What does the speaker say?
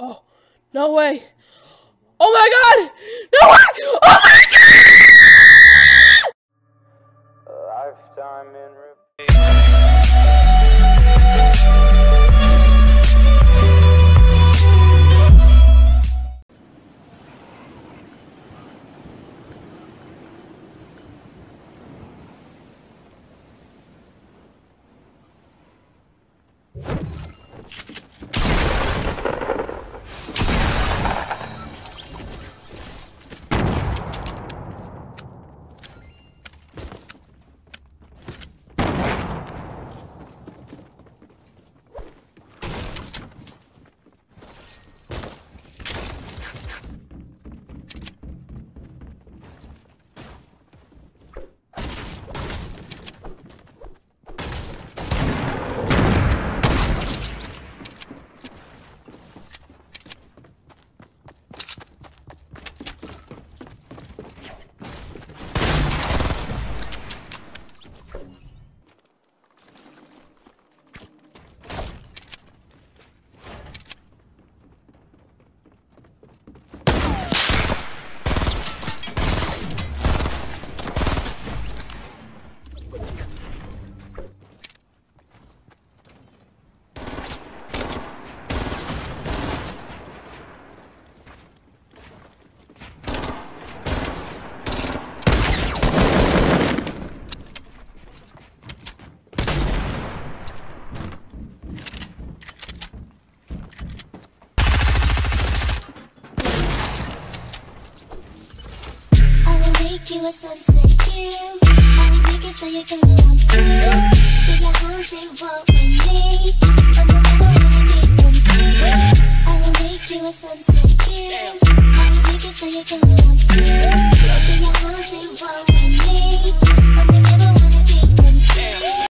Oh, no way. Oh my god! No way! Oh my god! Lifetime in make you a sunset view. I will make it so you're gonna want to. Feel your arms involved with me. And I'll never wanna be empty. I will make you a sunset view. I will make it so you're gonna want to.